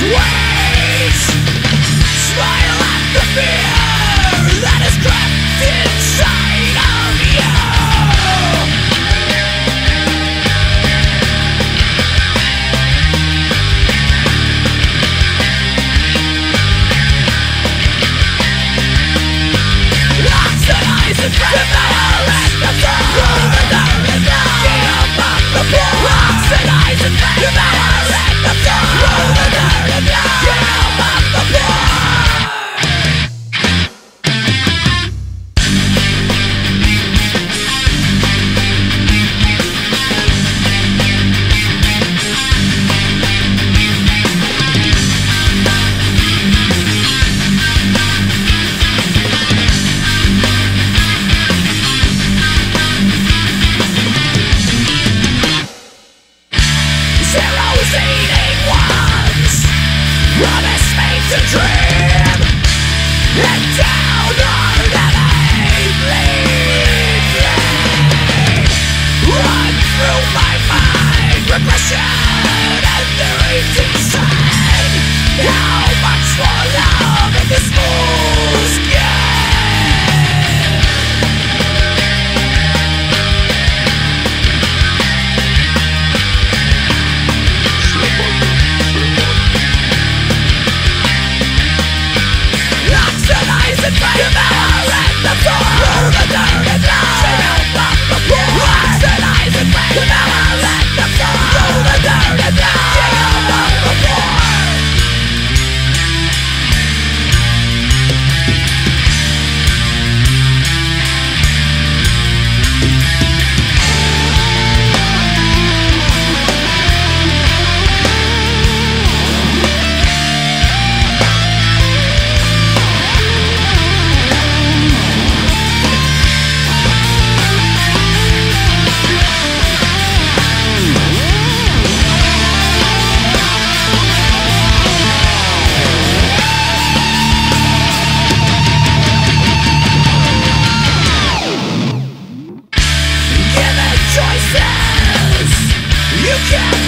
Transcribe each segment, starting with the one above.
waves Smile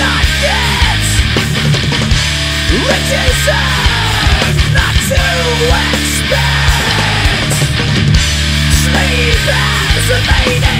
not fit It is not to expect. Sleep as a maiden